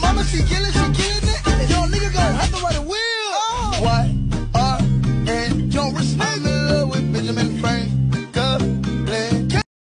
mama, she killing, she killing it. Yo, nigga gon' have to ride a wheel. Oh. What?